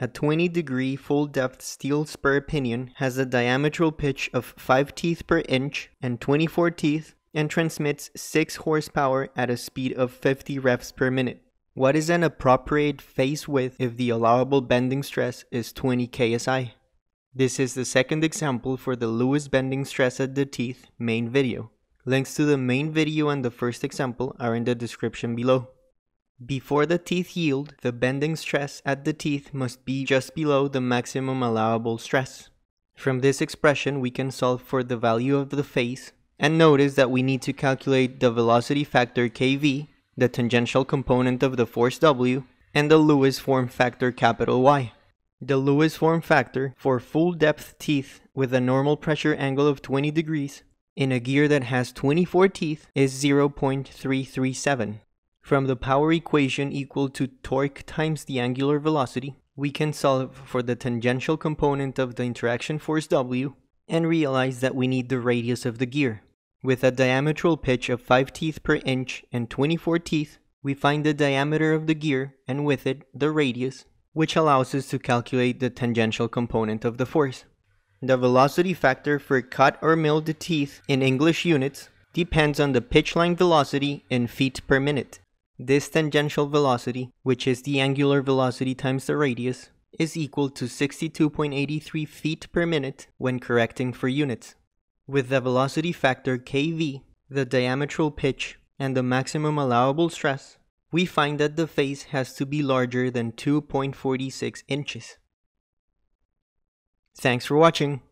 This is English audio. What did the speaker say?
A 20 degree full depth steel spur pinion has a diametral pitch of 5 teeth per inch and 24 teeth and transmits 6 horsepower at a speed of 50 revs per minute. What is an appropriate face width if the allowable bending stress is 20 ksi? This is the second example for the Lewis bending stress at the teeth main video. Links to the main video and the first example are in the description below. Before the teeth yield, the bending stress at the teeth must be just below the maximum allowable stress. From this expression, we can solve for the value of the face, and notice that we need to calculate the velocity factor kV, the tangential component of the force W, and the Lewis form factor capital Y. The Lewis form factor for full depth teeth with a normal pressure angle of 20 degrees in a gear that has 24 teeth is 0.337. From the power equation equal to torque times the angular velocity, we can solve for the tangential component of the interaction force W and realize that we need the radius of the gear. With a diametral pitch of 5 teeth per inch and 24 teeth, we find the diameter of the gear and with it the radius, which allows us to calculate the tangential component of the force. The velocity factor for cut or milled teeth in English units depends on the pitch line velocity in feet per minute. This tangential velocity, which is the angular velocity times the radius, is equal to 62.83 feet per minute when correcting for units. With the velocity factor kV, the diametral pitch, and the maximum allowable stress, we find that the face has to be larger than 2.46 inches. Thanks for watching.